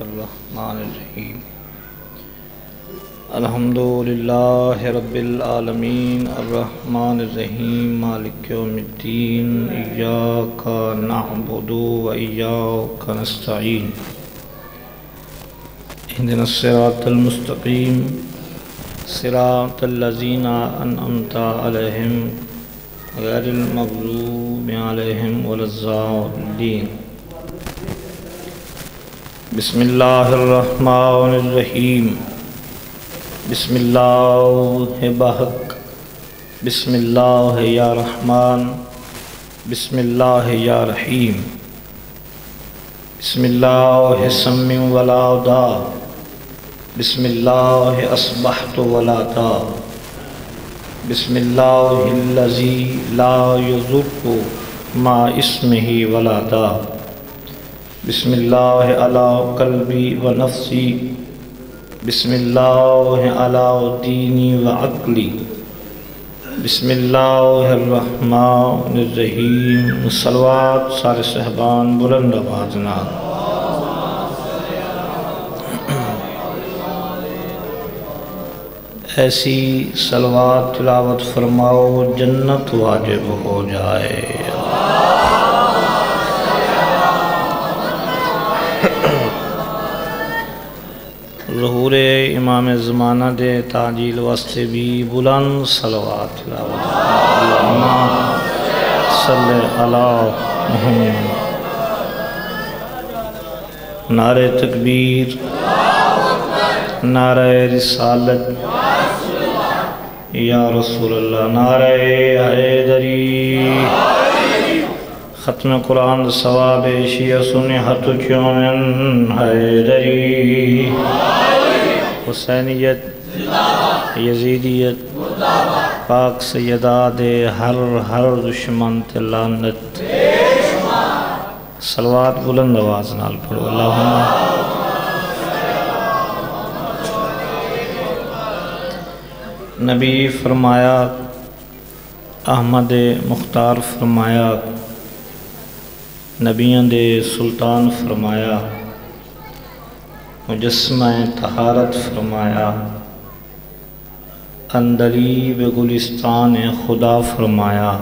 الرحمن الرحیم. الحمد للہ رب العالمین الرحمن الرحیم، مالک یوم الدین، ایاک نعبد و ایاک نستعین. اهدنا الصراط المستقیم، صراط الذین انعمت علیہم، غیر المغضوب علیہم ولا الضالین. بسم اللہ الرحمن الرحیم۔ بسم اللہ بحق بسم اللہ یا رحمان۔ بسم اللہ یا رحیم۔ بسم اللہ سم ولا دا۔ بسم اللہ اصبحت ولا دا۔ بسم اللہ الذی لا یضر ما اسمہ ولا دا۔ بسم اللہ علی قلبی و نفسی. بسم اللہ علی دینی و عقلی. بسم اللہ الرحمن الرحیم. صلوات سارے صحبان بلند آواز ایسی صلوات تلاوت فرماؤ جنت واجب ہو جائے. ظہور امام زمانہ دے تاجیل واسطے بھی بلند صلوات تلاوت۔ صلی اللہ محمد۔ نعرہ تکبیر، نعرہ رسالت۔ یا رسول اللہ، نعرہ حیدری۔ ختم قرآن ثواب شیع سنحت چومن حیدری؟ حسینیت، یزیدیت، پاک سیدہ دے ہر ہر دشمن تلانت سلوات بلند آواز نال پڑھو، اللہم۔ نبی فرمایا، احمد مختار فرمایا نبیان دے سلطان فرمایا۔ مجسمہ طہارت فرمایا اندریب گلستان خدا فرمایا،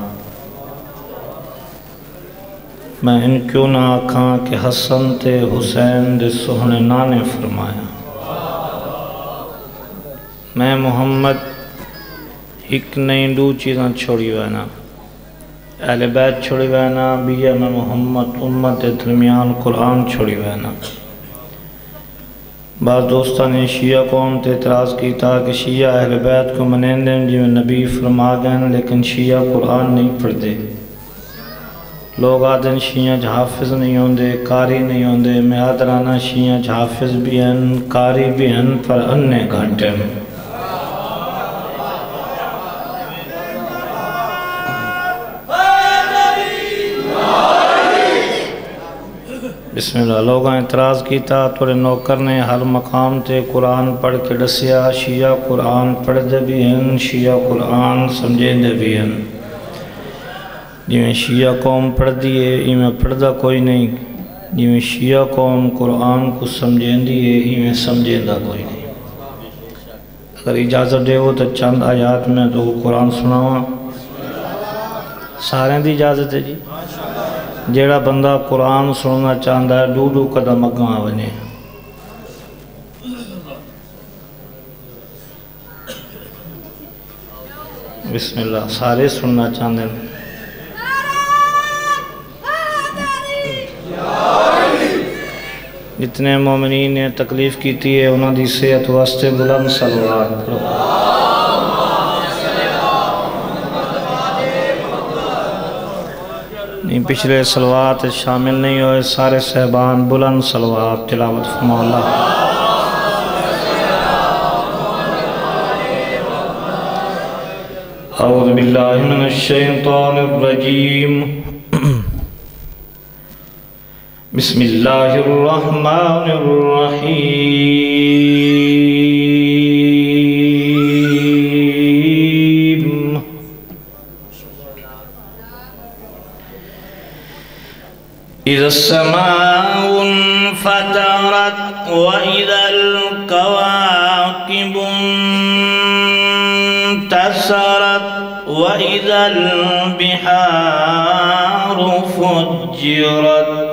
میں ان کیوں نہ آکھاں کہ حسن تے حسین دے سہنے نانے فرمایا۔ میں محمد ایک نئی دو چیزاں چھوڑی وینا۔ اہل بیت چھوڑی وینا بیہ میں محمد امت درمیان قرآن چھوڑی وینا۔ بعض دوستان نے شیعہ قوم تے اعتراض کیتا کہ شیعہ اہل بیت کو منین دیں جو نبی فرما گئے لیکن شیعہ قرآن نہیں پڑھ دے لوگ آدھن شیعہ جحافظ نہیں ہوندے کاری نہیں ہوندے، میں آدھرانا شیعہ جحافظ بھی ہیں کاری بھی ہیں، پر انہیں گھنٹے میں بسم اللہ لوگاں اعتراض کیتا توڑے نوکر نے ہر مقام تے قرآن پڑھ کے ڈسیا شیعہ قرآن پڑھ دے بھی ہیں شیعہ قرآن سمجھے دے بھی ہیں جویں شیعہ قوم پڑھ دیئے ایمیں پڑھ دا کوئی نہیں۔ جویں شیعہ قوم قرآن کو سمجھیں دیئے ایمیں سمجھے دا کوئی نہیں۔ اگر اجازت دے ہو تو چند آیات میں تو قرآن سناواں۔ سارے دی اجازت ہے جی؟ جیڑا بندہ قرآن سننا چاہتا ہے، دو دو قدم اگاں ونے بسم اللہ، سارے سننا چاہتے ہیں۔ جتنے مومنین نے تکلیف کیتی ہے انہوں دی صحت واسطے بلند صلوات پڑھو۔ نہیں پچھلے سلوات شامل نہیں ہوئے، سارے صحبان بلند سلوات تلاوت فرما اللہ۔ اعوذ باللہ من الشیطان الرجیم۔ بسم اللہ الرحمن الرحیم۔ السماء انفطرت وإذا الكواكب انتسرت وإذا البحار فجرت.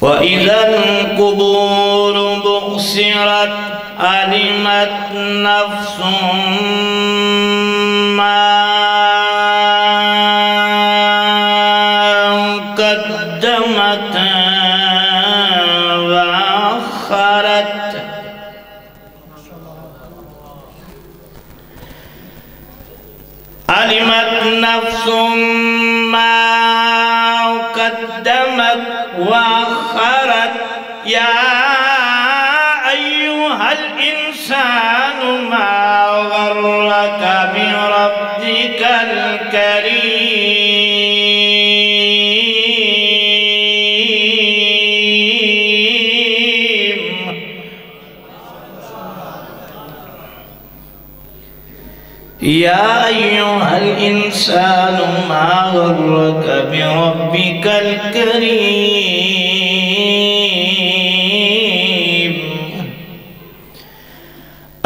وَإِذَا الْقُبُورُ بُغْسِرَتْ عَلِمَتْ نَفْسٌ مَا قَدَّمَتْ وَأَخَّرَتْ علمت نفس ما قدمت وأخرت يا أيها الإنسان ما غرك بربك الكريم؟ يا أيها الإنسان ما غرك بربك الكريم؟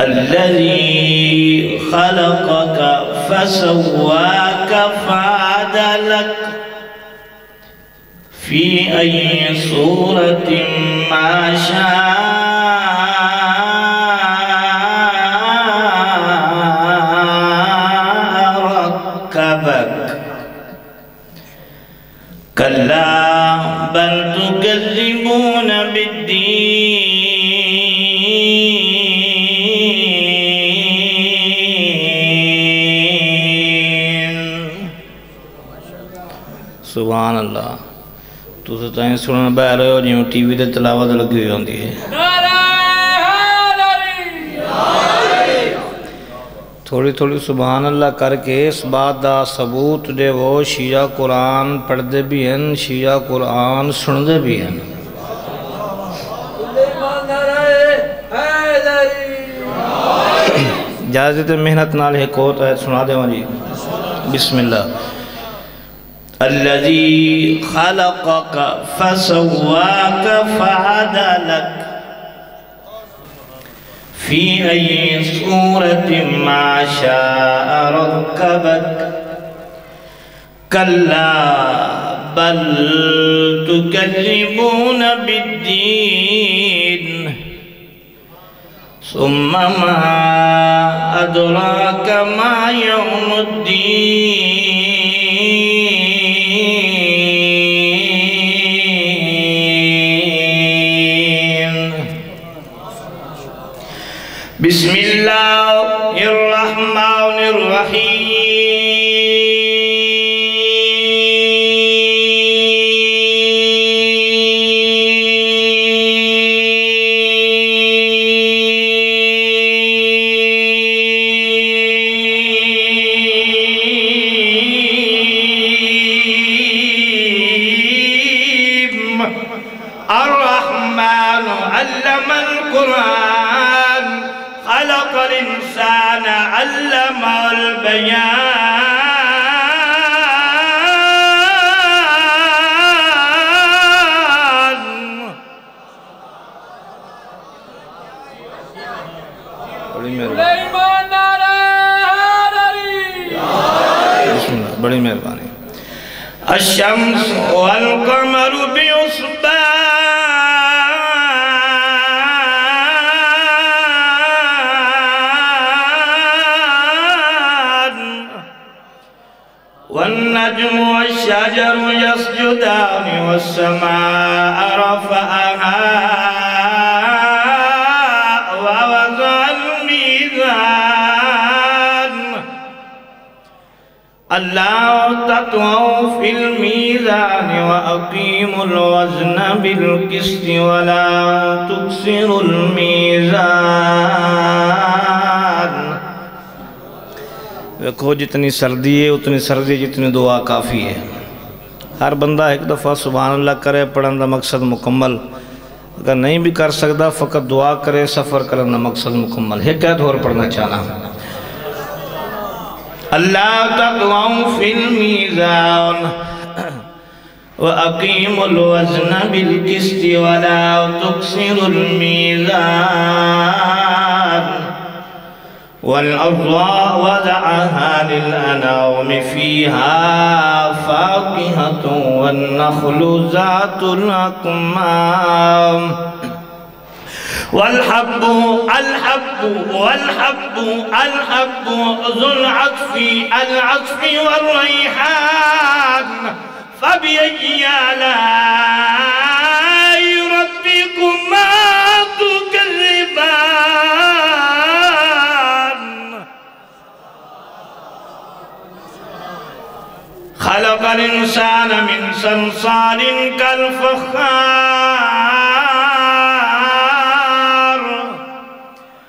الذي خلقك فسواك فعدلك. في أي صورة ما شاء سبحان اللہ تُسے تائیں سنن بہ رہے ہو جیوں ٹی وی دے تلاوت لگی ہوئی ہوندی ہے۔ تھوڑی تھوڑی سبحان اللہ کر کے اس بات دا ثبوت دے وہ شیعہ قرآن پڑھ دے بھی ہیں شیعہ قرآن سن دے بھی ہیں جازت محنت نال ایک ہوت ہے سنا دے مجھے جی۔ بسم اللہ۔ الذي خلقك فسواك فعدلك. في أي صورة ما شاء ركبك. كلا بل تكذبون بالدين. ثم ما أدراك ما يوم الدين. بسم الله الرحمن الرحيم الرحمن علم القرآن علم البيان۔ بسم اللہ بڑی مہربانی۔ الشمس والقمر بحسبان والنجم والشجر يسجدان والسماء رفعها ووضع الميزان. الله تطغوا في الميزان وأقيموا الوزن بالقسط ولا تكسروا الميزان. دیکھو، جتنی سردی ہے، اتنی سردی، جتنی دعا کافی ہے۔ ہر بندہ ایک دفعہ سبحان اللہ کرے، پڑھن دا مقصد مکمل۔ اگر نہیں بھی کر سکتا فقط دعا کرے، سفر کرن دا مقصد مکمل۔ ہے کہت اور پڑھنا چاہنا۔ اللہ تطغوا فی المیزان وأقيموا الوزن بالقسط ولا تكسروا الميزان والأرض وضعها للأنام فيها فاكهة والنخل ذات الأكمام. والحب الحب والحب الحب ذو العطف العطف والريحان. فبأي آلاء خلق الإنسان من صلصال كالفخار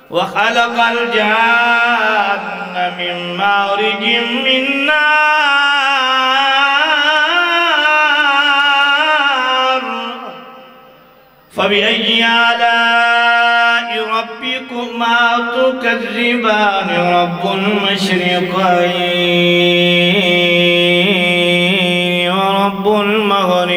وخلق الجان من مارج من نار فبأي آلاء ربكما تكذبان رب المشرقين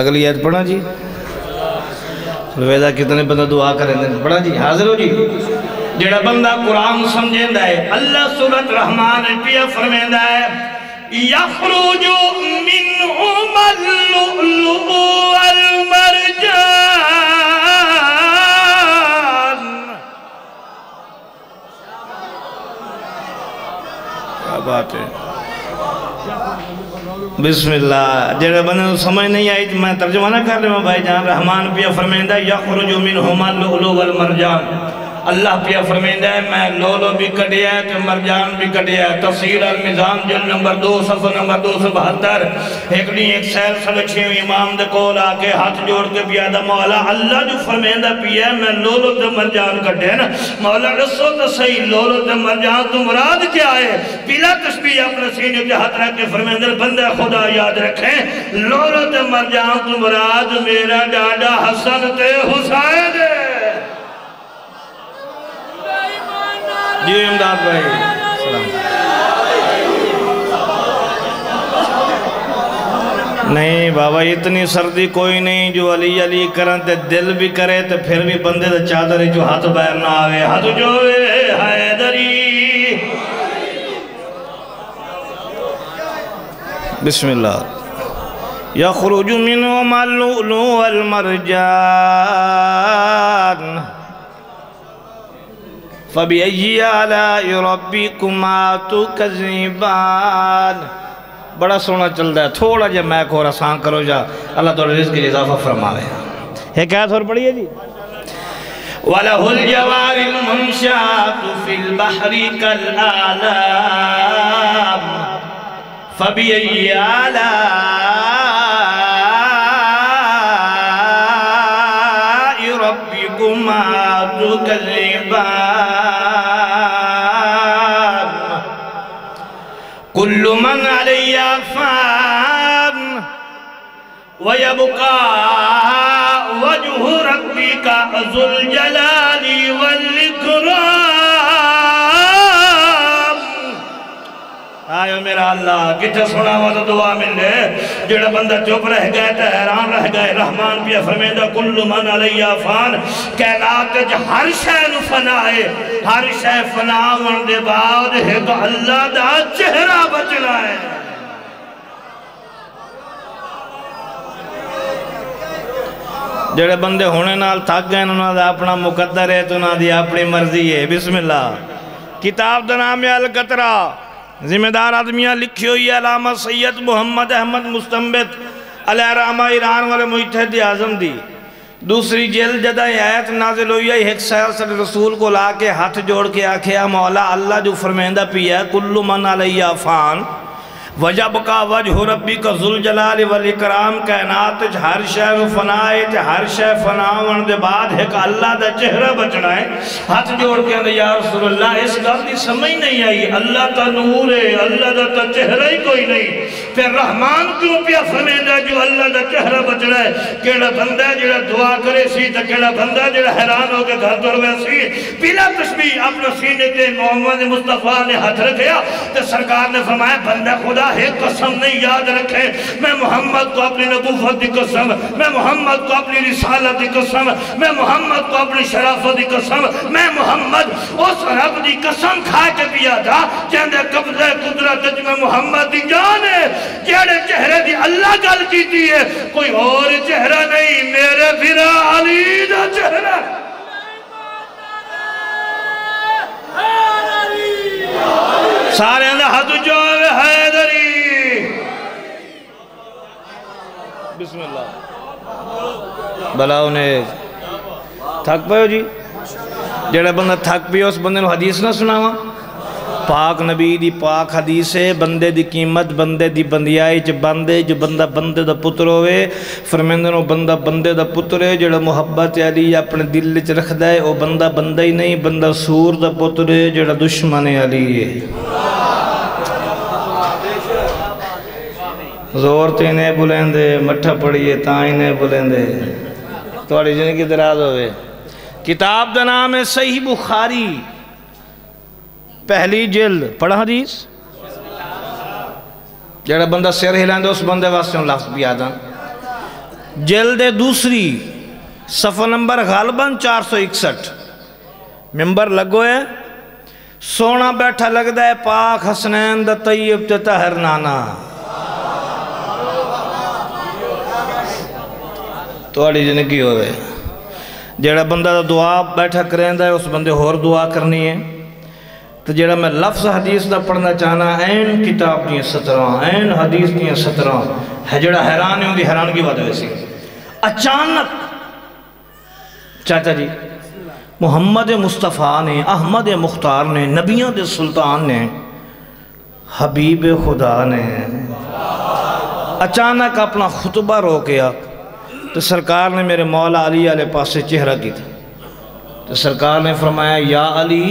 اگلی آیت پڑھا جی۔ ویدہ کتنے بندہ دعا کریں دیں پڑھا جی حاضر ہو جی۔ جڑا بندہ قرآن سمجھیں ہے، اللہ سورت رحمان پیا فرمین ہے، یخرج منہم اللؤلؤ والمرجان کیا بات ہے۔ بسم اللہ۔ جڑے بندے نو سمجھ نہیں آئی تو میں ترجمہ نہ کر رہا ہوں بھائی جان۔ رحمان پیا فرمیندا یخرج منہم اللؤلؤ والمرجان۔ اللہ پیا فرمیندہ ہے، میں لولو بھی کٹیا ہے تو مرجان بھی کٹیا ہے۔ تفسیر المزام جل نمبر دو، صفحہ نمبر دو سو بہتر۔ ایک نہیں، ایک سیل سلچھی امام دے کول آکے ہاتھ جوڑ کے پیادہ مولا اللہ جو فرمیندہ پیا ہے، میں لولو تے مرجان کٹیا نا۔ مولا رسو تو صحیح، لولو تے مرجان تو مراد کیا ہے؟ پلا تشبیح اپنے سینے کے ہاتھ رکھ کے فرمیندہ بندہ خدا یاد رکھیں لولو تے مرجان تو مراد میرا ڈاڈا حسن تے حسین ہے۔ جی امداد بھائی۔ سلام۔ نہیں بابا، اتنی سردی کوئی نہیں، جو علی علی کرن تے دل بھی کرے تے پھر بھی بندے تے چادر جو ہاتھ بیر نہ آوے۔ ہاتھ جو حیدری بسم اللہ۔ یخرج منہم اللؤلؤ والمرجان۔ فَبِأَيِّ آلَاءِ رَبِّكُمَا تُكَذِّبَانِ بڑا سونا چل رہا ہے، تھوڑا جا میں کو رسان کرو جا، اللہ تو رزق کی اضافہ فرماوے۔ حکایت اور پڑھئے جی؟ وَلَهُ الْجَوَارِ الْمُنْشَاتُ فِي الْبَحْرِ كَالْآلَامِ فَبِأَيِّ آلَاءِ كل من علي فان ويبقى وجه ربك ذو الجلال. آئے میرا اللہ کتے سنا ہوا تو دعا مل لے جڑا بندہ چپ رہ گئے تو حیران رہ گئے رحمان پیا فرمیدہ کل من علیہ فان کہنات جا ہر شہ فنا ہے، ہر شہ فنا ون دے بعد ہے تو اللہ دا چہرہ بچنا ہے۔ جڑے بندے ہونے نال تھک گئے انہوں دا اپنا مقدر ہے تو انہوں دی اپنی مرضی ہے۔ بسم اللہ۔ کتاب دا نام ہے القطرہ۔ ذمہ دار آدمیاں لکھی ہوئی ہے، علامہ سید محمد احمد مستمبت علیہ رحمہ ایران والے محتحد اعظم دی۔ دوسری جل جدہ آیت نازل ہوئی ہے، ایک سیاست رسول کو لا کے ہاتھ جوڑ کے آکھیا مولا، اللہ جو فرمیندہ پیا کل من علیہ فان وجب کا وجہ ربی کا ذوالجلال والاکرام، کائنات ہر شے نو فنائے تے ہر شے فناون دے بعد ایک اللہ دا چہرہ بچنا ہے۔ ہاتھ جوڑ کے اندے یا رسول اللہ، اس گل دی سمجھ نہیں آئی۔ اللہ تا نور ہے، اللہ دا تا چہرہ ہی کوئی نہیں۔ پھر رحمان کیوں پیا فرمیندہ جو اللہ دا چہرہ بچنا ہے؟ کیڑا بندہ جڑا دعا کرے سی تا کیڑا بندہ جڑا حیران ہو کے گھر دروے سی۔ پہلا تشبیح اپنے سینے تے محمد مصطفیٰ نے ہاتھ رکھیا تے سرکار نے فرمایا، بندہ خدا خدا ہے قسم نہیں یاد رکھے۔ میں محمد کو اپنی نبوفت دی قسم، میں محمد کو اپنی رسالت دی قسم، میں محمد کو اپنی شرافت دی قسم، میں محمد اس رب دی قسم کھا کے پیا تھا، جہاں قبضہ قدرت جی میں محمد دی جان ہے۔ جہاں چہرے دی اللہ گل کیتی ہے، کوئی اور چہرہ نہیں، میرے پھرا علی دا چہرہ۔ ہے سارے اندھا حد جو ہے حیدری۔ بسم اللہ۔ بلاؤ نے تھک پہ ہو جی۔ جڑا بندہ تھک پہ اس بندے نے حدیث نہ سناوا پاک نبی دی پاک حدیث ہے، بندے دی قیمت، بندے دی بندیائی چھ بندے، جو بندہ بندے دا پتر ہوئے فرمیندنو بندہ بندے دا پتر ہے، جڑا محبت علی اپنے دل چھ رکھ دائے او بندہ بندہ ہی نہیں، بندہ سور دا پتر ہے، جڑا دشمن علی ہے۔ زور تے انہیں بلین دے مٹھا پڑیے تاں انہیں بلین دے توڑی جن کی دراز ہوئے۔ کتاب دا نام ہے صحیح بخاری۔ پہلی جلد پڑھا حدیث؟ جڑا بندہ سیر ہلائیں دے اس بندے واسطے ان لفظ بھی آدھا جلد دوسری صفحہ نمبر غالباً چار سو اکسٹھ۔ ممبر لگو ہے سونا بیٹھا لگ دے پاک حسنین دا طیب تطہر نانا۔ توڑی جنگی ہوئے جڑا بندہ دا دعا بیٹھا کریں دا ہے اس بندے اور دعا کرنی ہے۔ تو جڑا میں لفظ حدیث دا پڑھنا چاہنا این کتاب دیا ستران این حدیث دیا ستران ہے جڑا حیران ہے، ان دی حیران کی بات ویسی اچانک چاہتا جی محمد مصطفیٰ نے، احمد مختار نے نبیوں دے سلطان نے، حبیب خدا نے اچانک اپنا خطبہ روکیا تو سرکار نے میرے مولا علی علیہ پاس سے چہرہ کی تھا تو سرکار نے فرمایا، یا علی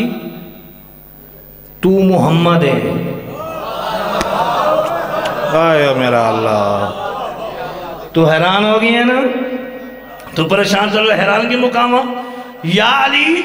تو محمد ہے۔ آئے میرا اللہ۔ تو حیران ہو گئی ہے نا؟ تو پریشان چل رہا حیران کی مقام یا علی،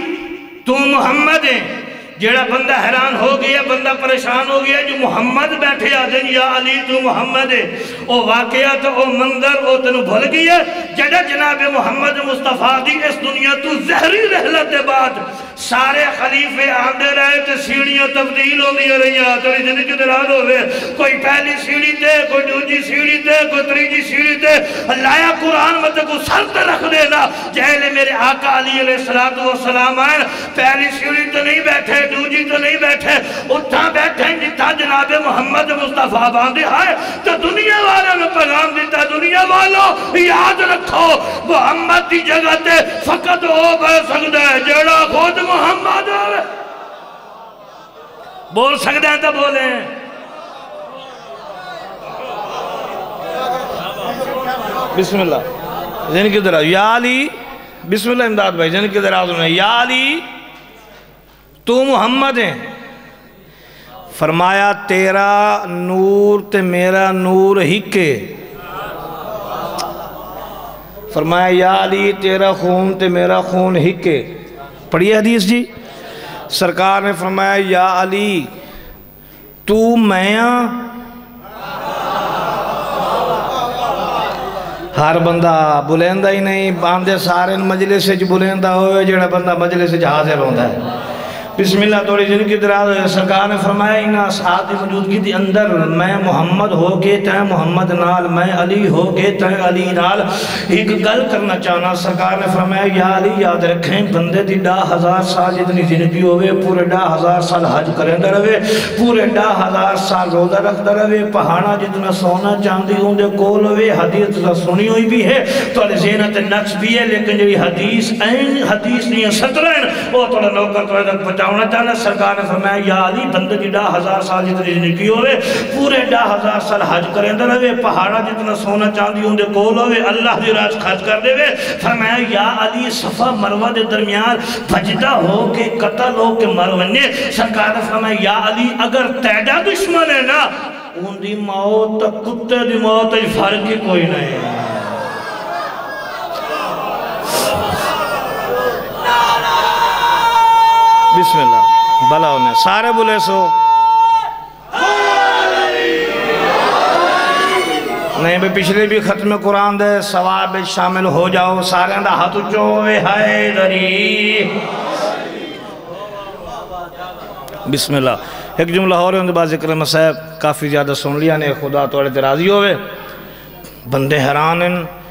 تو محمد ہے جیڑا بندہ حیران ہو گیا، بندہ پریشان ہو گیا، جو محمد بیٹھے آجن یا علی، تو محمد ہے او واقعات او منظر، او تنو بھل گیا جڑا جناب محمد مصطفیٰ دی اس دنیا تو زہری رحلت بعد سارے خلیفے آندے رہے تھے سیڑھیاں تبدیل ہو دیا رہی ہیں تھوڑی جنہی کے دراد ہوئے کوئی پہلی سیڑھی تے، کوئی دوجی سیڑھی تے، کوئی تریجی سیڑھی تے۔ اللہ یا قرآن مت کو سر تے رکھ دینا جہلے میرے آقا علی علیہ السلام آئیں پہلی سیڑھی تو نہیں بیٹھے، دوجی تو نہیں بیٹھے اتھا بیٹھے جتا جناب محمد مصطفیٰ باندے آئے۔ تو دنیا والے میں پیغام دیتا دنیا والوں یاد رکھو، محمد دی جگہ تے فقط ہو بے سکتا ہے جڑا خود محمد! بول سکتے ہیں تو بولیں بسم اللہ۔ جن کی دراز یا علی۔ بسم اللہ امداد بھائی جن کی دراز میں یا علی، تو محمد ہیں۔ فرمایا، تیرا نور تے میرا نور ہی کے۔ فرمایا، یا علی، تیرا خون تے میرا خون ہی پڑھیے پڑھئے حدیث جی؟ سرکار نے فرمایا، یا علی، تو میاں ہر بندہ بلیندہ ہی نہیں، باندے سارے مجلس سے بلیندہ ہوئے، جڑا بندہ مجلس سے حاضر ہوندہ ہے۔ بسم اللہ توڑی جن کی دراز سرکار نے فرمایا انہا اصحاب موجودگی دی اندر میں محمد ہو کے تین محمد نال، میں علی ہو کے تین علی نال ایک گل کرنا چاہنا۔ سرکار نے فرمایا، یا علی، یاد رکھیں، بندے دی ڈا ہزار سال جتنی زندگی ہوئے پورے ڈا ہزار سال حج کریں در ہوئے پورے ڈا ہزار سال روزہ رکھ در ہوئے پہانا جتنا سونا چاندی ہوں دے کول ہوئے حدیث تا سنی ہوئی بھی ہے۔ تو علی زینت نقص بھی ہے، لیکن جی حدیث این حدیث نہیں ہے سترین وہ تو نوکر تو ادھر پچا بچاؤنا چاہنا سرکار نے فرمایا، یا علی بندے کی ڈا ہزار سال جتنی زندگی ہوئے، پورے ڈا ہزار سال حج کریں در ہوئے پہاڑا جتنا سونا چاندی ہوں دے کول ہوئے، اللہ دی راج خرچ کر دے ہوئے فرمایا، یا علی، صفا مروہ دے درمیان بجدہ ہو کے، قتل ہو کے مرونے سرکار نے فرمایا، یا علی، اگر تیڈا دشمن ہے نا ان دی موت، کتے دی موت فرق کوئی نہیں۔ ہے بسم اللہ بلا ہونے سارے بولے سو۔ نہیں بھی پچھلے بھی ختم قرآن دے سواب شامل ہو جاؤ۔ سارے دا ہاتھ چوے ہائے دری۔ بسم اللہ ایک جملہ ہو رہے ہیں بعد ذکر مسائب کافی زیادہ سن لیا، نے خدا توڑے ترازی ہوئے۔ بندے حیران ہیں۔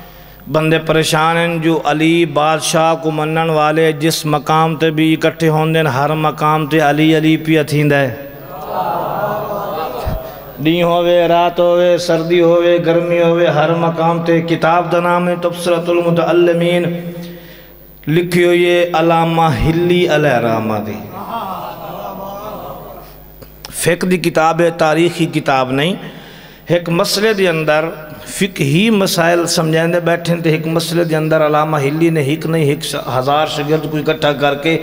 بندے پریشان ہیں جو علی بادشاہ کو منن والے جس مقام تے بھی اکٹھے ہوندے ہیں، ہر مقام تے علی علی پی اتھیند ہے۔ دین ہوئے رات ہوئے سردی ہوئے گرمی ہوئے ہر مقام تے کتاب دا نام ہے المتعلمین۔ لکھی ہوئی علامہ ہلی علیہ رحمہ دی۔ فقہ دی کتاب ہے، تاریخی کتاب نہیں۔ ایک مسئلے دی اندر فقہی مسائل سمجھائیں دے بیٹھیں تھے ایک مسئلے دے اندر علامہ ہلی نے ہک نہیں، ہک ہزار شگرد کو اکٹھا کر کے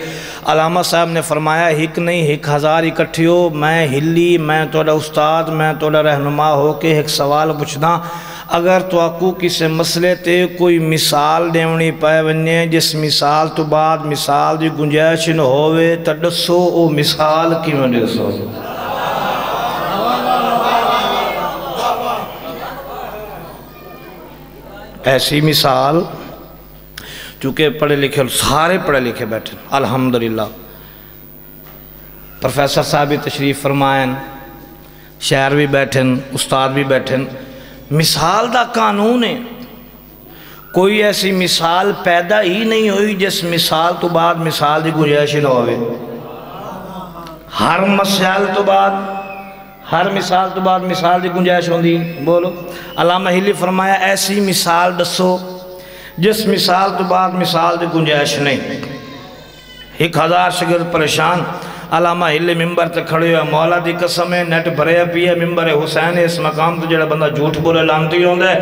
علامہ صاحب نے فرمایا ہک نہیں، ہک ہزار اکٹھی ہو، میں ہلی، میں توڑا استاد، میں توڑا رہنما ہو کے ایک سوال پوچھنا۔ اگر تو آکو کسے مسئلے تے کوئی مثال دیونی پائے ونیے جس مثال تو بعد مثال دی گنجائش نہ ہوئے تڑسو او مثال کی میں دسو؟ ایسی مثال چونکہ پڑھے لکھے سارے پڑھے لکھے بیٹھے الحمدللہ۔ پروفیسر صاحب بھی تشریف فرمائیں شہر بھی بیٹھیں استاد بھی بیٹھیں مثال دا قانون ہے۔ کوئی ایسی مثال پیدا ہی نہیں ہوئی جس مثال تو بعد مثال دی گنجائش نہ ہوئے۔ ہر مسائل تو بعد ہر مثال تو بعد مثال دی گنجائش ہوندی۔ بولو۔ علامہ ہلی فرمایا، ایسی مثال دسو جس مثال تو بعد مثال دی گنجائش نہیں۔ ایک ہزار شگرد پریشان علامہ ہلے ممبر تے کھڑے ہوئے مولا دی قسم ہے نیٹ بھرے پیے ممبر حسین اس مقام تے جڑا بندہ جھوٹ بولے لانتی ہوں دے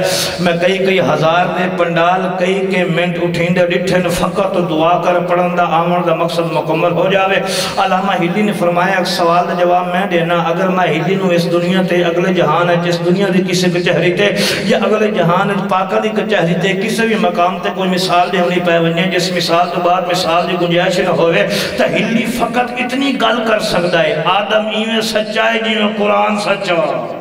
میں کئی کئی ہزار دے پنڈال، کئی کے منٹ اٹھیں دے ڈٹھن فقط دعا کر پڑھن دا آمن دا مقصد مکمل ہو جاوے۔ علامہ ہلی نے فرمایا ایک سوال دا جواب میں دینا، اگر میں ہلی نو اس دنیا تے اگلے جہان ہے جس دنیا دی کسی کچہری تے یا اگلے جہان ہے پاکہ دی کچہری تے کسی بھی مقام تے کوئی مثال دے ہونی پائے جس مثال تو بعد مثال دی گنجائش نہ ہوئے تا ہلی فقط اتنی گل کر سکتا ہے۔ آدم ایویں سچا ہے جی میں قرآن سچا۔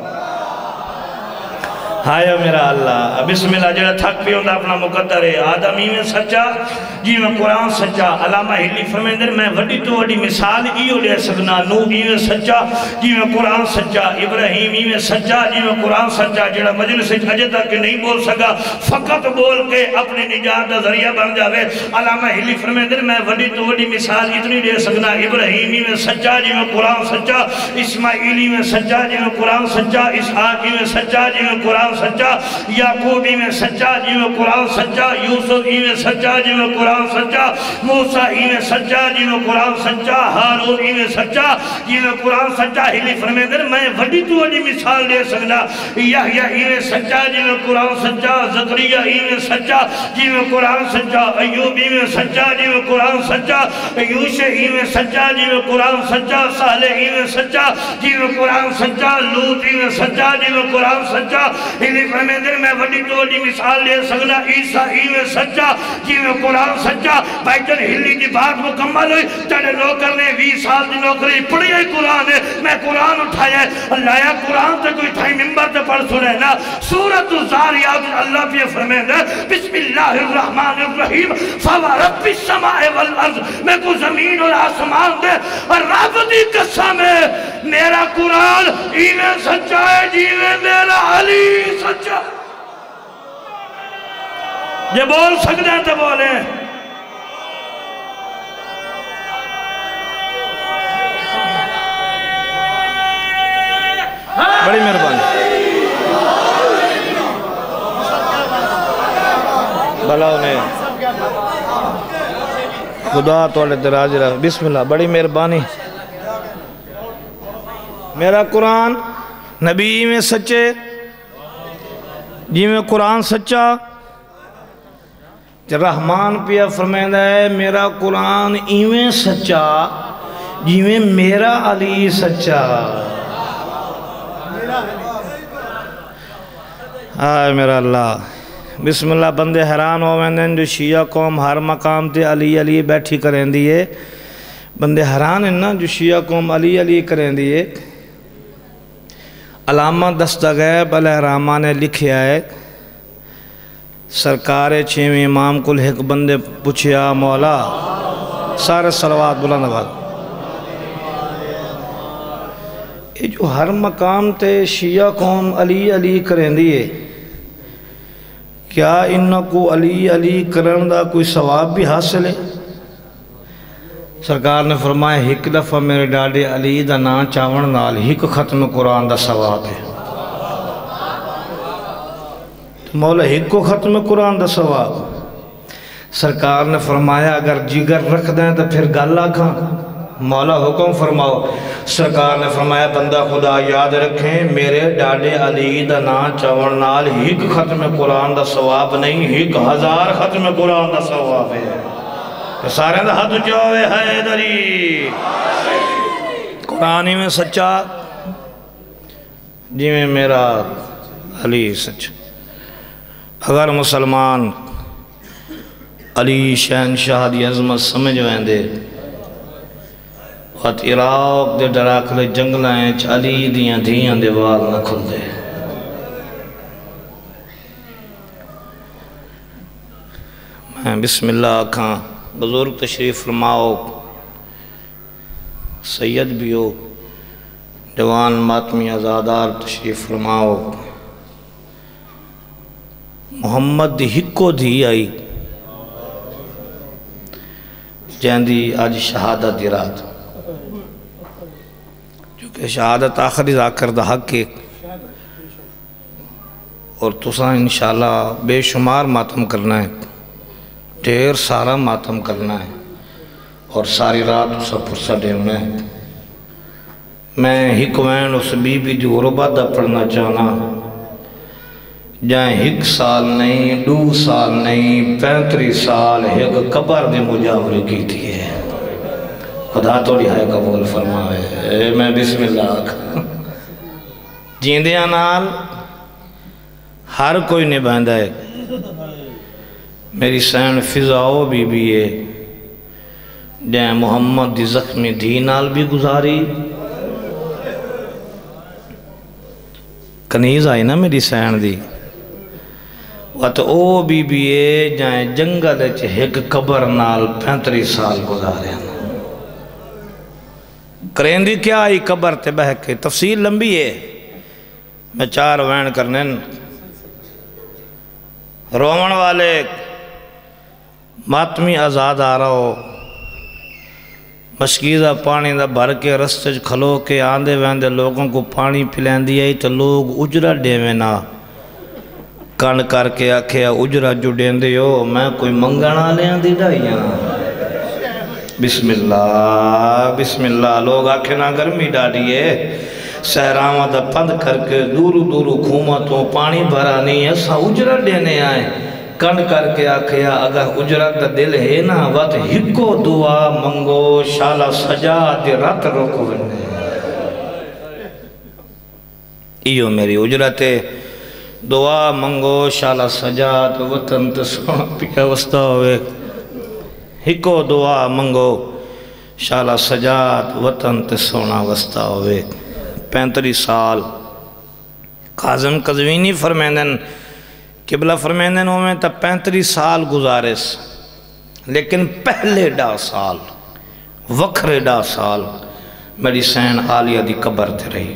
ہائے میرا اللہ بسم اللہ جڑا تھک پی ہوندہ اپنا مقدر ہے آدم ایویں سچا جی میں قرآن سچا، علامہ ہلی فرمیندر میں وڈی تو وڈی مثال ایو لے سکنا نو ایویں سچا جی میں قرآن سچا، ابراہیم ایویں سچا جی میں قرآن سچا، جڑا مجلس اجے تک نہیں بول سکا، فقط بول کے اپنی نجات دا ذریعہ بن جاوے۔ علامہ ہلی فرمیندر میں وڈی تو وڈی مثال اتنی لے سکنا، ابراہیم ایویں سچا جی میں قرآن سچا، اسماعیل ایویں سچا جی میں قرآن سچا، اسحاق ایویں سچا جی میں قرآن قرآن سچا یعقوبی میں سچا جی میں قرآن سچا یوسف ہی میں سچا جی میں قرآن سچا موسیٰ ہی میں سچا جی میں قرآن سچا حارون ہی میں سچا جی میں قرآن سچا ہلی فرمیدر میں وڈی تو وڈی مثال دے سکنا یحییٰ ہی میں سچا جی میں قرآن سچا زکریہ ہی میں سچا جی میں قرآن سچا ایوب ہی میں سچا جی میں قرآن سچا یوشع ہی میں سچا جی میں قرآن سچا صالح ہی میں سچا جی میں قرآن سچا لوت ہی میں سچا جی میں قرآن سچا انہیں فرمے دن میں وڈی تو وڈی مثال لے سکنا، عیسیٰ ایوے سچا جیوے قرآن سچا بھائی جن ہلی دی بات مکمل ہوئی تیرے نوکر نے وی سال دی نوکری پڑھی ہے قرآن ہے، میں قرآن اٹھایا ہے، اللہ یا قرآن تے کوئی تھائی ممبر تے پڑھ سنے نا، سورت الزاریات اللہ پہ فرمے دے بسم اللہ الرحمن الرحیم، فوا رب السماء والارض، میں کو زمین اور آسمان دے، اور رب دی قسم ہے میرا قرآن ایوے سچا ہے جیوے میرا علی سچا ہے۔ یہ بول سکتے ہیں تو بولیں بڑی مہربانی۔ بھلا انہیں۔ خدا تولے دراز رہا۔ بسم اللہ، بڑی مہربانی۔ میرا قرآن نبی میں سچے جی میں قرآن سچا۔ رحمان پیا فرمیندہ ہے، میرا قرآن ایویں سچا، جیویں میرا علی سچا۔ آئے میرا اللہ، بسم اللہ، بندے حیران ہو ویندن جو شیعہ قوم ہر مقام تے علی علی بیٹھی کریں دیئے۔ بندے حیران ہیں نا جو شیعہ قوم علی علی کریں دیئے۔ علامہ دستغیب علیہ رحمان نے لکھیا ہے سرکار چھویں امام کل ایک بندے پوچھیا، مولا، سارے صلوات بلند بھال یہ جو ہر مقام تے شیعہ قوم علی علی کریں دیئے کیا انہوں کو علی علی کرن دا کوئی ثواب بھی حاصل ہے؟ سرکار نے فرمایا ہک دفعہ میرے ڈاڈے علی دا نا چاون نال ہک ختم قرآن دا ثواب ہے مولا ہک کو ختم قرآن دا ثواب سرکار نے فرمایا اگر جگر رکھ دیں تو پھر گل آکھاں مولا حکم فرماؤ سرکار نے فرمایا بندہ خدا یاد رکھیں میرے ڈاڈے علی دا نا چاون نال ہک ختم قرآن دا ثواب نہیں ہک ہزار ختم قرآن دا ثواب ہے سارے دا حد چوئے حیدری قرآنی میں سچا جی میں میرا علی سچ اگر مسلمان علی شہنشاہ دی عظمت سمجھ ویندے وقت عراق دے ڈراکلے جنگلائیں چالی دیاں دھیاں دے وال نہ کھل دے میں بسم اللہ آکھاں بزرگ تشریف فرماؤ، سید بھی ہو، جوان ماتمی ازادار تشریف فرماؤ۔ محمد ہکو دھی آئی۔ جہندی آج شہادت دی رات۔ چونکہ شہادت آخری ذاکر دا حق کے اور تساں انشاءاللہ بے شمار ماتم کرنا ہے۔ ڈھیر سارا ماتم کرنا ہے اور ساری رات اسا پرسا دینا ہے۔ میں ہکوین اس بی بی دی غربہ دا پڑھنا چاہنا۔ جائیں ہک سال نہیں، دو سال نہیں، پینتری سال ہک قبر دے مجاوری کی تھی۔ ہے خدا توڑی ہائے قبول فرمائے اے میں بسم اللہ آکھا جیندیاں نال ہر کوئی نبھاندہ ہے۔ میری سین فضاؤ بھی بھی ہے۔ جائیں محمد دی زخمی دھی نال بھی گزاری۔ کنیز آئی نا میری سین دی۔ وقت او بی بی اے جائیں جنگل چھ ایک قبر نال پینتری سال گزارے۔ ہیں کریں دی کیا آئی قبر تے بہک کے؟ تفصیل لمبی ہے۔ میں چار وین کرنے رومن والے ماتمی آزاد آ رہا ہو۔ مشکیزہ پانی دا بھر کے رستے کھلو کے آندے ویندے لوگوں کو پانی پلین دیا تو لوگ اجرا ڈے میں نہ کن کر کے آکھے اجرا جو دین دے ہو، میں کوئی منگنا لے دی ڈائیاں۔ بسم اللہ بسم اللہ۔ لوگ آکھے نہ گرمی ڈاڑیے سہرامہ دا پند کر کے دورو دورو کھومتوں پانی بھرانی ہے سا اجرا دینے آئے۔ کن کر کے آکھیا اگر اجرت دل ہے نا وقت ہکو دعا منگو شالا سجا دے رات روکو بنے ایو میری اجرت ہے دعا منگو شالا سجا سجاد وطن تے سونا پیا وستا ہوئے ہکو دعا منگو شالا سجاد وطن تے سونا وستا ہوئے پینتری سال قازم قزوینی فرمیندن قبلہ فرمیندن ہوئے تا پینتری سال گزارس لیکن پہلے ڈا سال، وکھرے ڈا سال میری سین آلیہ دی قبر تھے رہی۔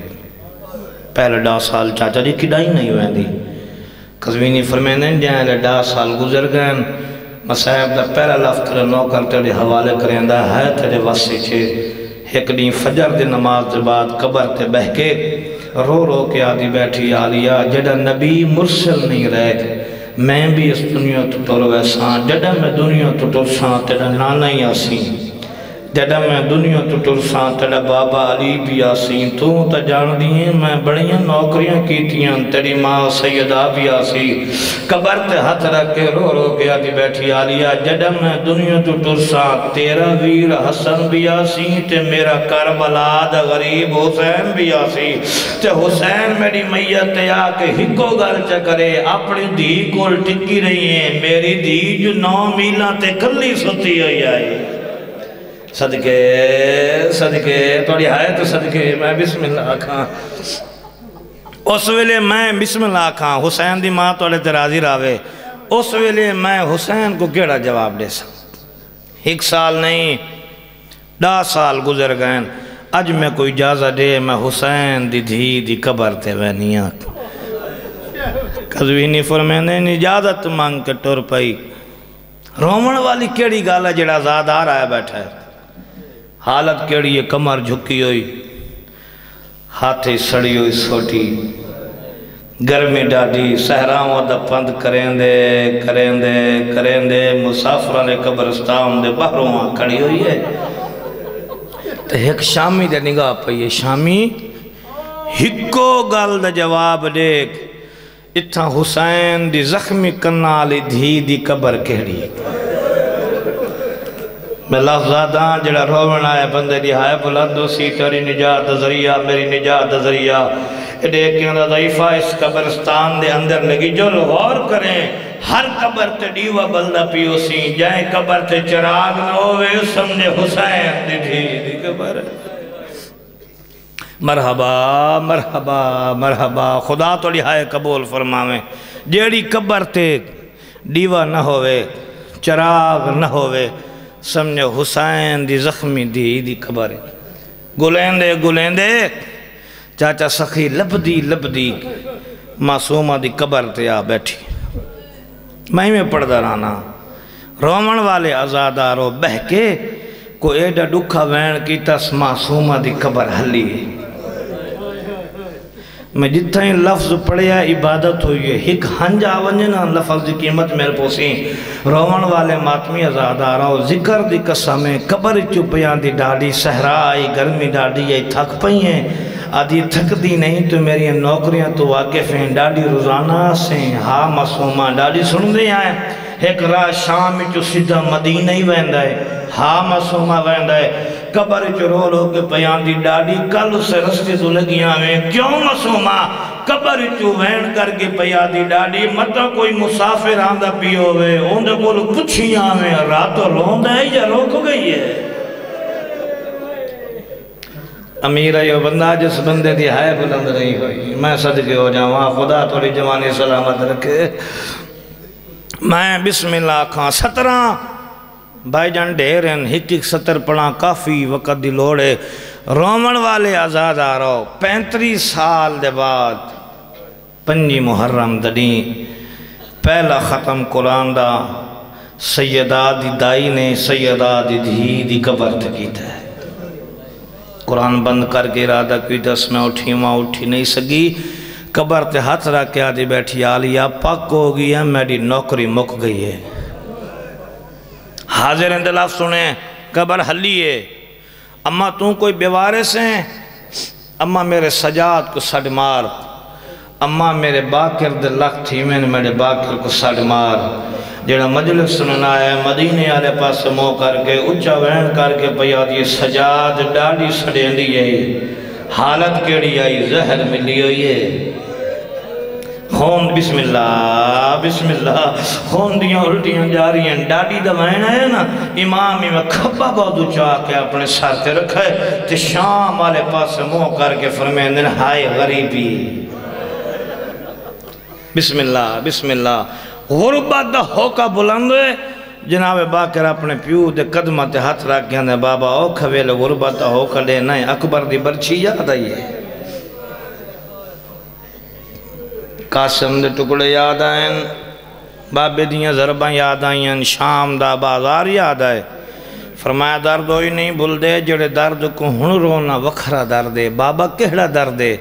پہلے ڈا سال چاچا جی کی ڈائی نہیں ہوئے دی قزوینی فرمیندن جائیں جی ڈا سال گزر گئے مسائب دا پہلا لفتر نوکر تیرے حوالے کریں دا ہے، تیرے وسی چھے ایک دین فجر دی نماز دے بعد قبر تے بہ کے رو رو کے آدھی بیٹھی آلیا، جڑا نبی مرسل نہیں رہے میں بھی اس دنیا تو ٹر ایسا جڑا میں دنیا تو ٹرسا تیرا نانا ہی آسین جڑا میں دنیا تو ٹر سان تیرا بابا علی بھی آسین تو تا جان دیئے میں بڑیاں نوکریاں کیتیاں تیری ماں سیدہ بھی آسین قبر تے ہاتھ رکھ کے رو رو کے آدھی بیٹھی آلیا جڑا میں دنیا تو ٹر تیرا ویر حسن بھی آسین تے میرا کربلا دا غریب حسین بھی آسین تے حسین میری میت تے آ کے ہکو گل چکرے اپنی دھی کول ٹکی رہی ہیں، میری دھی جو نو میلہ تے کلی ستی ہوئی آئی صدقے صدقے توڑی آئے تو صدقے میں بسم اللہ کھاں اس ویلے میں بسم اللہ کھاں حسین دی ماں توڑے ترازی راوے اس ویلے میں حسین کو کیڑا جواب دے سکتا ایک سال نہیں ڈا سال گزر گئے اج میں کوئی اجازہ دے میں حسین دی دھی دی قبر تے وینیاں قضوینی فرمینے نے اجازت مانگ کے ٹور پئی رومن والی کیڑی گالا جڑا زاد آ رہا ہے بیٹھا ہے حالت کیڑی ہے کمر جھکی ہوئی ہاتھیں سڑی ہوئی سوٹی گرمی ڈاڈی سہراؤں دا پند کریں دے کریں دے کریں دے مسافرہ نے قبرستان دے بہروں کھڑی ہوئی ہے تو ایک شامی دے نگاہ پئی ہے شامی ہکو گل دا جواب دیکھ اتھا حسین دی زخمی کنالی دھی دی قبر کہڑی ہے میں لفظاداں جڑا رومن آئے بندے دی ہائے بلندو سی تیری نجات ذریعہ، میری نجات ذریعہ۔ اڈے کیوں دا ضعیفہ اس قبرستان دے اندر لگی۔ جو غور کریں، ہر قبر تے ڈیوہ بلدہ پیو سی، جائیں قبر تے چراغ نہ ہوئے سمجھے حسین دی دھی دی قبر۔ مرحبا مرحبا مرحبا، خدا تو لہائے قبول فرماویں جیڑی قبر تے ڈیوہ نہ ہوئے، چراغ نہ ہوئے سمجھے حسین دی زخمی دی دی قبر گلیندے گلیندے چاچا سخی لب دی لب دی معصومہ دی قبر تے آ بیٹھی۔ میں میں پڑھ درانا رومن والے ازادارو بہ کے کو ایڈا ڈکھا وین کی تس معصومہ دی قبر حلی میں جتنا لفظ پڑھیا عبادت ہوئی ہے، ہک ہنج آونجنا لفظ دی قیمت میرے پوسی روان والے ماتمی ازاد آ رہا ہو، ذکر دی قسمیں قبر چپیاں دی ڈاڑی سہرا آئی گرمی ڈاڑی آئی تھک پئی ہیں۔ آدھی تھک دی نہیں تو میری نوکریاں تو واقف ہیں۔ ڈاڑی روزانہ سے ہاں مسومہ ڈاڑی سن دے آئیں ایک راہ شام چو سیدھا مدینہ ہی ویندہ ہے۔ ہاں مسومہ ویندہ ہے، قبر چو رو رو کے پیان دی ڈاڑی کل سے رستے تو لگیاں میں کیوں مسومہ قبر چو وین کر کے پیان دی ڈاڑی مطا کوئی مسافر آندہ پیو ہوئے اوندے بولو پچھیاں میں راتو روندہ ہے یا روک گئی ہے؟ امیر ایو بندہ، جس بندے دی ہائے بلند نہیں ہوئی، میں صدقے ہو جاؤں خدا توڑی جوانی سلامت رکھے۔ میں بسم اللہ کھاں، سترہ بھائی جان ڈھیر ہیں، ہک ہک ستر پڑھا کافی وقت دی لوڑے رومن والے آزاد آ رہو پینتری سال دے بعد پنجی محرم دڑیں پہلا ختم قرآن دا سیدہ دی دائی نے سیدہ دی دھی دی قبر تکیتا ہے۔ قرآن بند کر کے ارادہ کی دس میں اٹھی ماں اٹھی نہیں سگی قبر تے ہاتھ رکھ کے آدھی بیٹھی آلیا پاک ہو گئی ہے میری نوکری مک گئی ہے۔ حاضر اندلاف سنیں قبر حلی ہے۔ اما توں کوئی بیوارس ہیں؟ اما میرے سجاد کو سڑ مار۔ اما میرے باکر دل لکھ تھی میں نے میرے باکر کو سڑ مار۔ جیڑا مجلس سننا ہے، مدینے آلے پاس مو کر کے اچھا وین کر کے پیا دی سجاد ڈاڑی سڑیں دی ہے۔ حالت کیڑی آئی، زہر ملی ہوئی ہے۔ خون بسم اللہ بسم اللہ خون دیاں الٹیاں جا رہی ہیں ڈاڈی دا وین ہے نا امام میں کھبا بہت اچھا کے اپنے ساتھ رکھا ہے تے شام والے پاس منہ کر کے فرمائیں دن ہائے غریبی بسم اللہ بسم اللہ غربت دا ہوکا بلند ہے جناب باکر اپنے پیو دے قدمہ تے ہاتھ رکھ گیا نے بابا او کھویل غربت دا ہوکا لے نئے اکبر دی برچی یاد آئیے قاسم دے ٹکڑے یاد آئیں بابے دیاں ضرباں یاد آئیں شام دا بازار یاد آئے۔ فرمایا، درد ہوئی نہیں بھول دے جڑے درد کو ہن رونا وکھرا درد دے بابا کہڑا درد دے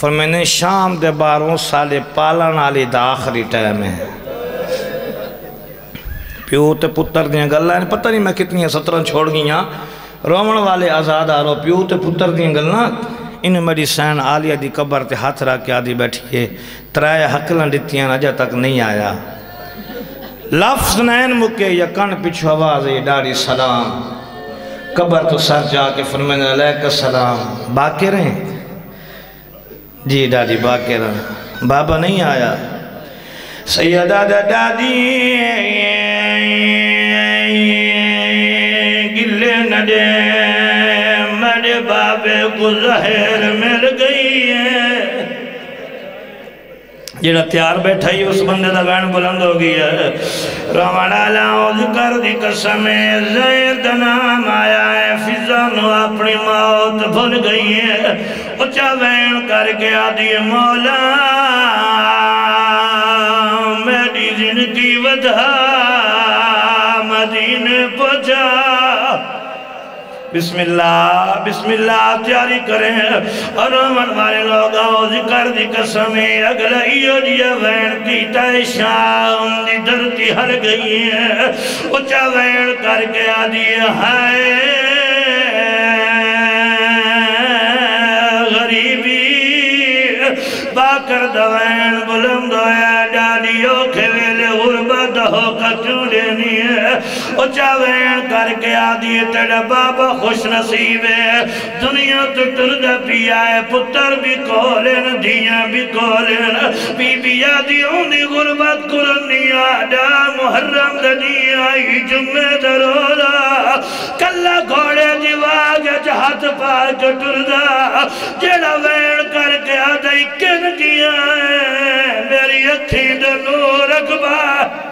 فرمائنے شام دے باروں سالے پالن آلی دا آخری ٹائم ہے۔ پیو تے پتر دیاں گلہ ہے یعنی پتہ نہیں میں کتنی سترہ چھوڑ گئیاں رومن والے آزاد آ رہو پیو تے پتر دیاں گلہ ان میری سین آلیہ دی قبر تے ہاتھ رکھ کے آدھی بیٹھیے ترائے حقلن ڈتیاں نجا تک نہیں آیا لفظ نین مکے یا کن پچھو آوازی ڈاری سلام قبر تو سر جا کے فرمین علیہ السلام باکر ہیں جی ڈاڈی باکر ہیں بابا نہیں آیا سیدہ دا ڈاڈی گلے نہ دے کو زہر مل گئی ہے۔ جڑا تیار بیٹھا ہی اس بندے دا وین بلند ہو گئی ہے۔ روانا لاؤ ذکر دی قسم زیر نام آیا ہے۔ فضانو اپنی موت بھول گئی ہے۔ اچھا وین کر کے آدھی مولا۔ میری زندگی ودھا مدینے پہنچا۔ بسم اللہ بسم اللہ تیاری کریں۔ اور من لوگ آؤ ذکر دی قسمیں اگلا ایو دیا وین کیتا شام، دی درتی ہر گئی ہے۔ اچھا وین کر کے آدھی ہائے غریبی باکر دوین بلند ہویا ڈالیو کھویلے غربت ہو کچھوڑے نہیں ہے او چاوین کر کے آدھی تیڑا بابا خوش نصیب ہے دنیا تو ٹردہ پیا ہے پتر بھی کولین دھیاں بھی کولین بی بی آدھی ہوندی غربت کرنی آڈا محرم دنی آئی جمعہ درولا کلا گھوڑے دیواغ جہت پاک ٹردہ جڑا وین کر کے آدھی کن کیا ہے میری اکھی دنور اکبر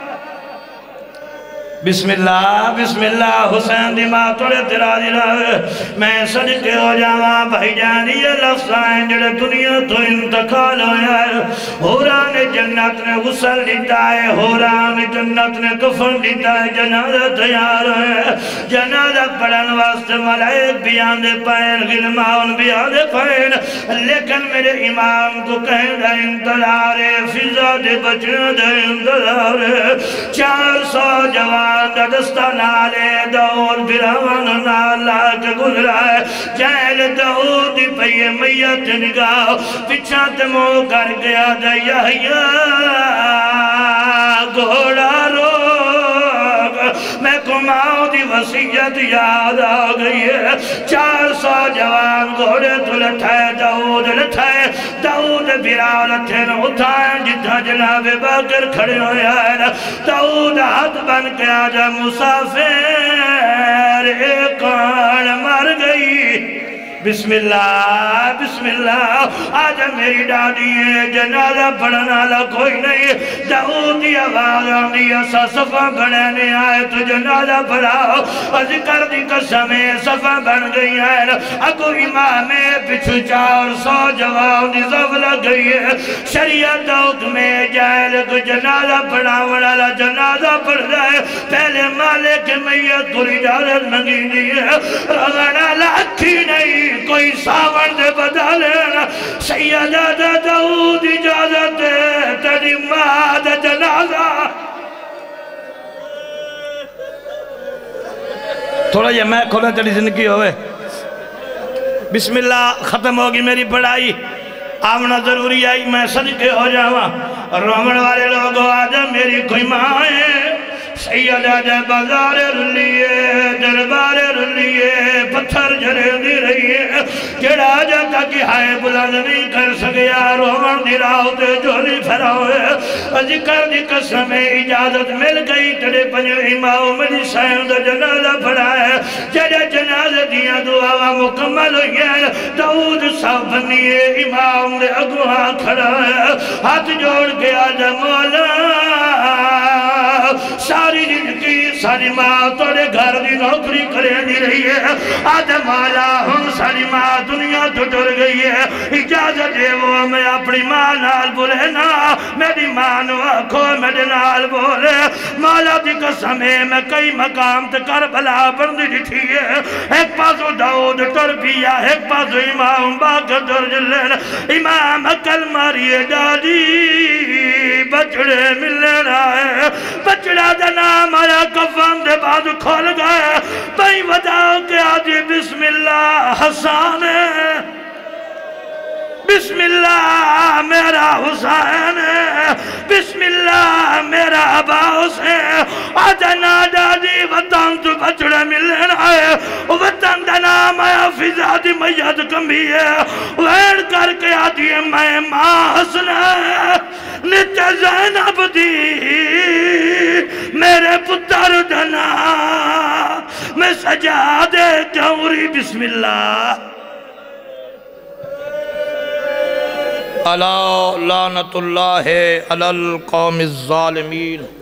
بسم اللہ بسم اللہ حسین دی ماں توڑے تیرا دی رہے میں صدقے ہو جاواں بھائی جانی یہ لفظ آئیں جڑے دنیا تو انتقال ہویا ہے حوران جنت نے غسل دیتا ہے حوران جنت نے کفن دیتا ہے جنازہ تیار ہے جنازہ پڑھن واسطے ملائک بھی آندے پائن غلمان بھی آندے پائن لیکن میرے امام کو کہیں دا انتظار ہے فضا دے بچنے دے انتظار ہے چار سو جوان دا دستہ نالے دور براون نالا کے گزرا ہے دعود پہیے میت نگاہ پچھا تمو کر گیا دا یحییٰ گھوڑا روگ میں کماؤ دی وسیعت یاد آ گئی ہے چار سو جوان گھوڑے تو لٹھائے دعود لٹھائے دعود بیرال تھن اٹھائیں جتھا جناب باکر کھڑے ہوئے آئے دعود ہاتھ بن کے آجا مسافر ایک کان مر گئی بسم اللہ بسم اللہ آج میری ڈاڈی ہے، جنازہ پڑھنا لا کوئی نہیں۔ دعوتی آواز آنی ایسا صفحہ بڑھنے آئے، تو جنازہ پڑھاؤ۔ ذکر دی قسمیں صفحہ بن گئی ہے۔ اگو امام پچھو چار سو جواب دی زب لگ گئی ہے۔ شریعت حکمے جائے لگو جنازہ پڑھاوڑا لا جنازہ پڑھ رہا ہے۔ پہلے مالک میت کو اجازت منگی نہیں ہے۔ رغنا لاکھی نہیں۔ کوئی ساور دے بدا لینا سیدہ دا دعود اجازت ہے تیری ماں دا جنازہ۔ تھوڑا یہ میں کھولا تیری زندگی ہوئے۔ بسم اللہ، ختم ہوگی میری پڑھائی۔ آمنا ضروری آئی، میں صدقے ہو جاواں۔ رومن والے لوگوں، آجا میری کوئی ماں ہے۔ سیدہ جا بازار رلیے، دربار رلیے، پتھر جرے دی رہی ہے جڑا جا کہ ہائے بلند نہیں کر سکیا، رومن دی راہ تے جوری پھراوے۔ ذکر دی قسم، اجازت مل گئی۔ تڑے پنجو امام مجھے سائن دا جنازہ پڑھائے جڑے جنازہ دیا دعا مکمل ہوئی ہے دعود صاحب بنیے، امام دے اگوہاں کھڑا ہے۔ ہاتھ جوڑ کے آجا مولا۔ ساری زندگی ساری ماں توڑے گھر دی نوکری کرے دی رہی ہے۔ آج مالا ہم ساری ماں دنیا تو ڈر گئی ہے۔ اجازت دے وہ، میں اپنی ماں نال بولے نا۔ میری ماں نو آکھو میرے نال بولے۔ مالا دی قسم ہے، میں کئی مقام تے کربلا بندی ڈٹھی ہے۔ ایک پاسو داؤد تربیہ ایک پاسو امام باقر در جلین امام اکل ماری ڈاڈی بچڑے ملنے رہے بچڑا دا نام آیا کفان دے بعد کھول گئے۔ بھئی وجہ کے آج بسم اللہ حسان ہے۔ بسم اللہ میرا حسین ہے۔ بسم اللہ میرا ابا حسین آجا نادا جی وطن تو بچڑے ملن آئے۔ وطن دا نام آیا فضا دی میت کمی ہے۔ وین کر کے آتی ہے میں ماں حسن ہے۔ نت زینب دی میرے پتر دنا۔ میں سجا دے جوری بسم اللہ۔ اللہ لعنت اللہ علی القوم الظالمین۔